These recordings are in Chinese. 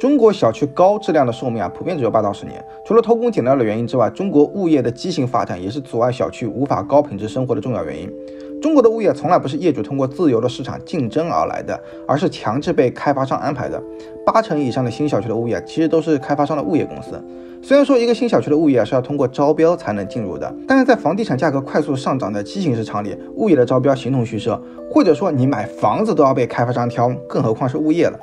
中国小区高质量的寿命啊，普遍只有八到十年。除了偷工减料的原因之外，中国物业的畸形发展也是阻碍小区无法高品质生活的重要原因。中国的物业从来不是业主通过自由的市场竞争而来的，而是强制被开发商安排的。八成以上的新小区的物业其实都是开发商的物业公司。虽然说一个新小区的物业是要通过招标才能进入的，但是在房地产价格快速上涨的畸形市场里，物业的招标形同虚设，或者说你买房子都要被开发商挑，更何况是物业了。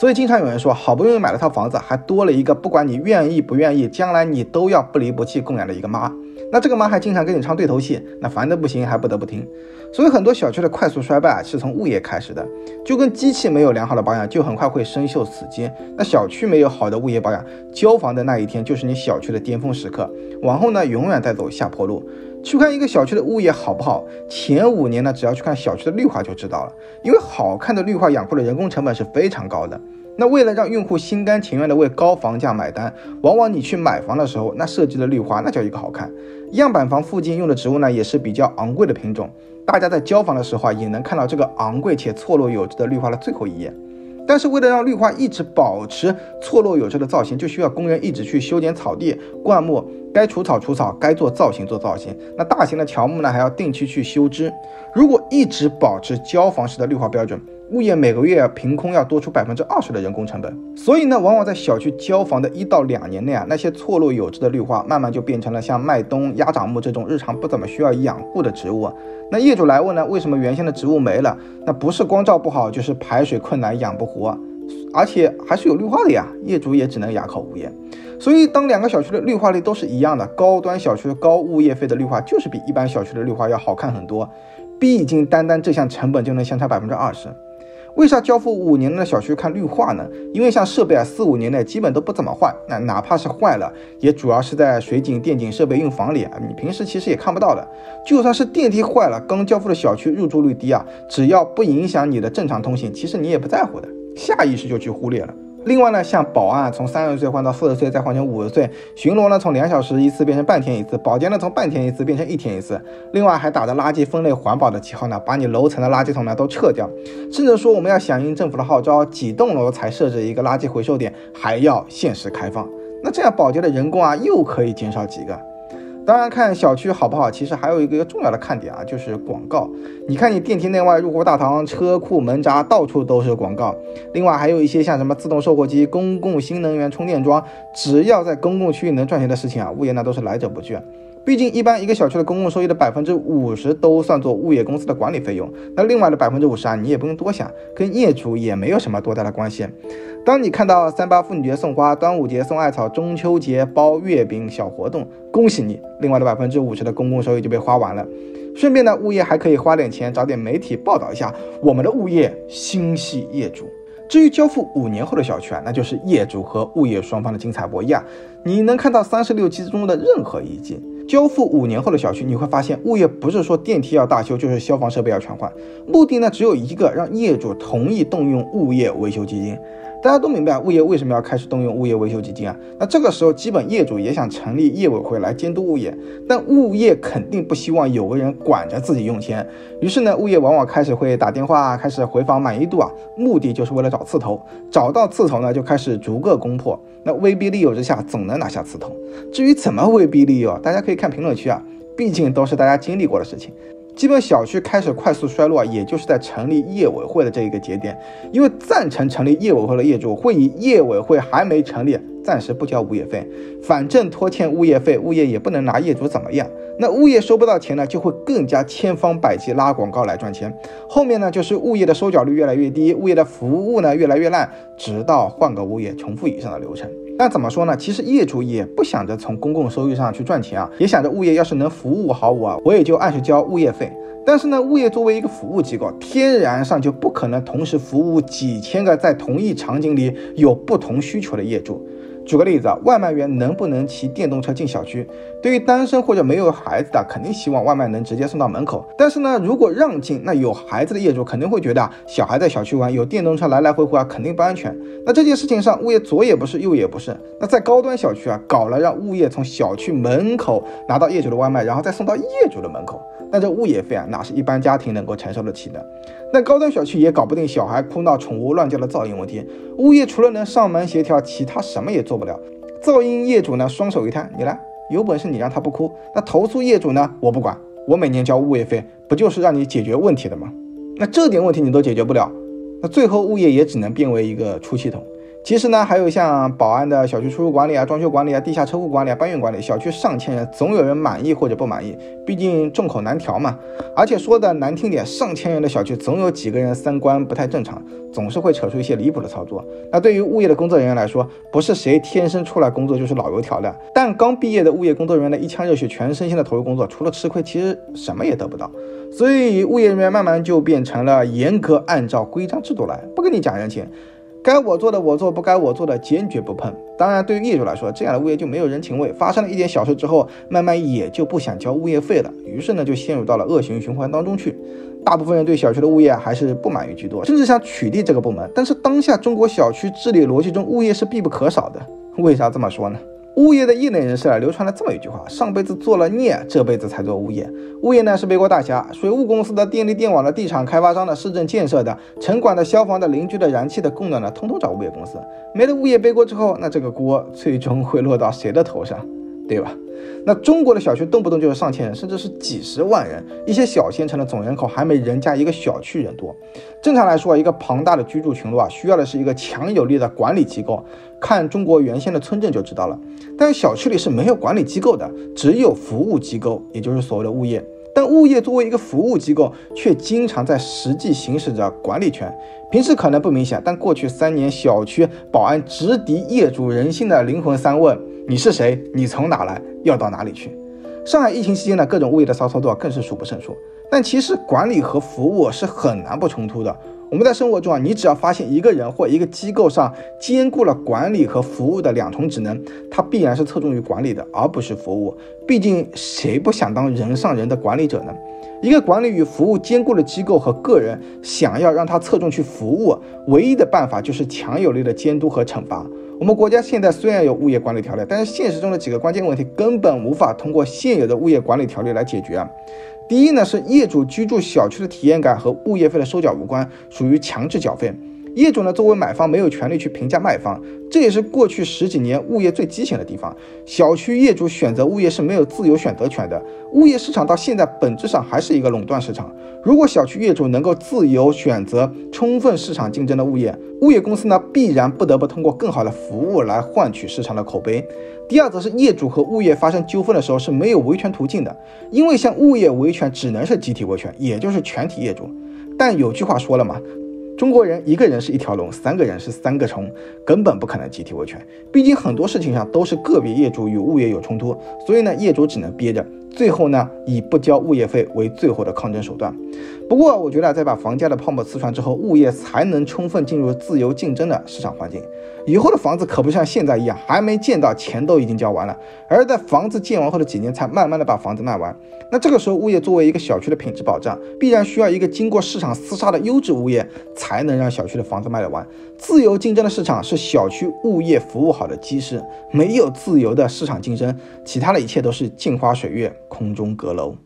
所以经常有人说，好不容易买了套房子，还多了一个不管你愿意不愿意，将来你都要不离不弃供养的一个妈。那这个妈还经常跟你唱对头戏，那烦的不行，还不得不听。所以很多小区的快速衰败啊，是从物业开始的。就跟机器没有良好的保养，就很快会生锈死机。那小区没有好的物业保养，交房的那一天就是你小区的巅峰时刻，往后呢，永远在走下坡路。去看一个小区的物业好不好，前五年呢，只要去看小区的绿化就知道了。因为好看的绿化养护的人工成本是非常高的。那为了让用户心甘情愿的为高房价买单，往往你去买房的时候，那设计的绿化那叫一个好看。样板房附近用的植物呢，也是比较昂贵的品种。大家在交房的时候啊，也能看到这个昂贵且错落有致的绿化的最后一页。但是为了让绿化一直保持错落有致的造型，就需要工人一直去修剪草地、灌木，该除草除草，该做造型做造型。那大型的乔木呢，还要定期去修枝。如果一直保持交房时的绿化标准，物业每个月凭空要多出百分之二十的人工成本。所以呢，往往在小区交房的一到两年内啊，那些错落有致的绿化，慢慢就变成了像麦冬、鸭掌木这种日常不怎么需要养护的植物。那业主来问呢，为什么原先的植物没了？那不是光照不好，就是排水困难，养不活，而且还是有绿化的呀。业主也只能哑口无言。所以，当两个小区的绿化率都是一样的，高端小区的高物业费的绿化就是比一般小区的绿化要好看很多。毕竟，单单这项成本就能相差百分之二十。为啥交付五年的小区看绿化呢？因为像设备啊，四五年内基本都不怎么换，那哪怕是坏了，也主要是在水井、电井设备用房里啊，你平时其实也看不到的。就算是电梯坏了，刚交付的小区入住率低啊，只要不影响你的正常通行，其实你也不在乎的，下意识就去忽略了。另外呢，像保安从三十岁换到四十岁，再换成五十岁；巡逻呢，从两小时一次变成半天一次；保洁呢，从半天一次变成一天一次。另外还打着垃圾分类环保的旗号呢，把你楼层的垃圾桶呢都撤掉，甚至说我们要响应政府的号召，几栋楼才设置一个垃圾回收点，还要限时开放。那这样保洁的人工啊，又可以减少几个。当然，看小区好不好，其实还有一个重要的看点啊，就是广告。你看，你电梯内外、入户大堂、车库门闸，到处都是广告。另外，还有一些像什么自动售货机、公共新能源充电桩，只要在公共区域能赚钱的事情啊，物业那都是来者不拒。毕竟，一般一个小区的公共收益的百分之五十都算作物业公司的管理费用，那另外的百分之五十啊，你也不用多想，跟业主也没有什么多大的关系。当你看到三八妇女节送花、端午节送艾草、中秋节包月饼小活动，恭喜你，另外的百分之五十的公共收益就被花完了。顺便呢，物业还可以花点钱找点媒体报道一下我们的物业心系业主。至于交付五年后的小区啊，那就是业主和物业双方的精彩博弈啊。你能看到三十六期中的任何一计。交付五年后的小区，你会发现物业不是说电梯要大修，就是消防设备要全换，目的呢只有一个，让业主同意动用物业维修基金。大家都明白物业为什么要开始动用物业维修基金啊？那这个时候，基本业主也想成立业委会来监督物业，但物业肯定不希望有个人管着自己用钱。于是呢，物业往往开始会打电话，开始回访满意度啊，目的就是为了找刺头。找到刺头呢，就开始逐个攻破。那威逼利诱之下，总能拿下刺头。至于怎么威逼利诱，大家可以看评论区啊，毕竟都是大家经历过的事情。基本小区开始快速衰落，也就是在成立业委会的这一个节点。因为赞成成立业委会的业主会以业委会还没成立，暂时不交物业费，反正拖欠物业费，物业也不能拿业主怎么样。那物业收不到钱呢，就会更加千方百计拉广告来赚钱。后面呢，就是物业的收缴率越来越低，物业的服务呢越来越烂，直到换个物业，重复以上的流程。但怎么说呢？其实业主也不想着从公共收益上去赚钱啊，也想着物业要是能服务好我，我也就按时交物业费。但是呢，物业作为一个服务机构，天然上就不可能同时服务几千个在同一场景里有不同需求的业主。举个例子啊，外卖员能不能骑电动车进小区？对于单身或者没有孩子的，肯定希望外卖能直接送到门口。但是呢，如果让进，那有孩子的业主肯定会觉得啊小孩在小区玩，有电动车来来回回啊，肯定不安全。那这件事情上，物业左也不是，右也不是。那在高端小区啊，搞了让物业从小区门口拿到业主的外卖，然后再送到业主的门口，那这物业费啊，哪是一般家庭能够承受得起的？那高端小区也搞不定小孩哭闹、宠物乱叫的噪音问题，物业除了能上门协调，其他什么也做不了。噪音业主呢，双手一摊，你来，有本事你让他不哭。那投诉业主呢，我不管，我每年交物业费，不就是让你解决问题的吗？那这点问题你都解决不了，那最后物业也只能变为一个出气筒。其实呢，还有像保安的小区出入管理啊、装修管理啊、地下车库管理啊、搬运管理，小区上千人，总有人满意或者不满意，毕竟众口难调嘛。而且说的难听点，上千人的小区，总有几个人三观不太正常，总是会扯出一些离谱的操作。那对于物业的工作人员来说，不是谁天生出来工作就是老油条的。但刚毕业的物业工作人员的一腔热血、全身心的投入工作，除了吃亏，其实什么也得不到。所以物业人员慢慢就变成了严格按照规章制度来，不跟你讲人情。该我做的我做，不该我做的坚决不碰。当然，对于业主来说，这样的物业就没有人情味。发生了一点小事之后，慢慢也就不想交物业费了，于是呢，就陷入到了恶性循环当中去。大部分人对小区的物业还是不满意居多，甚至想取缔这个部门。但是当下中国小区治理逻辑中，物业是必不可少的。为啥这么说呢？物业的业内人士啊，流传了这么一句话：上辈子做了孽，这辈子才做物业。物业呢是背锅大侠，水务公司的、电力电网的、地产开发商的、市政建设的、城管的、消防的、邻居的、燃气的、供暖的，通通找物业公司。没了物业背锅之后，那这个锅最终会落到谁的头上？对吧？那中国的小区动不动就是上千人，甚至是几十万人。一些小县城的总人口还没人家一个小区人多。正常来说，一个庞大的居住群落啊，需要的是一个强有力的管理机构。看中国原先的村镇就知道了。但小区里是没有管理机构的，只有服务机构，也就是所谓的物业。但物业作为一个服务机构，却经常在实际行使着管理权。平时可能不明显，但过去三年，小区保安直抵业主人性的灵魂三问。你是谁？你从哪来？要到哪里去？上海疫情期间呢，各种物业的骚操作更是数不胜数。但其实管理和服务是很难不冲突的。我们在生活中啊，你只要发现一个人或一个机构上兼顾了管理和服务的两重职能，它必然是侧重于管理的，而不是服务。毕竟谁不想当人上人的管理者呢？一个管理与服务兼顾的机构和个人，想要让他侧重去服务，唯一的办法就是强有力的监督和惩罚。我们国家现在虽然有物业管理条例，但是现实中的几个关键问题根本无法通过现有的物业管理条例来解决啊。第一呢，是业主居住小区的体验感和物业费的收缴无关，属于强制缴费。业主呢，作为买方没有权利去评价卖方，这也是过去十几年物业最畸形的地方。小区业主选择物业是没有自由选择权的，物业市场到现在本质上还是一个垄断市场。如果小区业主能够自由选择充分市场竞争的物业，物业公司呢必然不得不通过更好的服务来换取市场的口碑。第二则是业主和物业发生纠纷的时候是没有维权途径的，因为像物业维权只能是集体维权，也就是全体业主。但有句话说了嘛。中国人一个人是一条龙，三个人是三个虫，根本不可能集体维权。毕竟很多事情上都是个别业主与物业有冲突，所以呢，业主只能憋着。最后呢，以不交物业费为最后的抗争手段。不过，我觉得在把房价的泡沫刺穿之后，物业才能充分进入自由竞争的市场环境。以后的房子可不像现在一样，还没建到钱都已经交完了，而在房子建完后的几年才慢慢的把房子卖完。那这个时候，物业作为一个小区的品质保障，必然需要一个经过市场厮杀的优质物业，才能让小区的房子卖得完。自由竞争的市场是小区物业服务好的基石，没有自由的市场竞争，其他的一切都是镜花水月。空中阁楼。